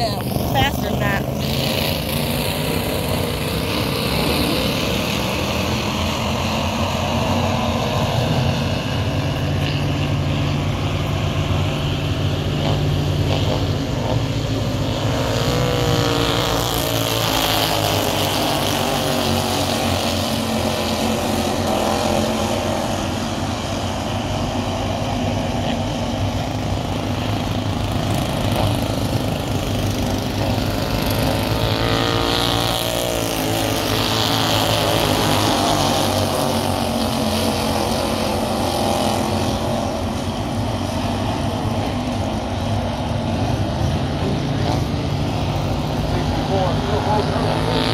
now. Thank you.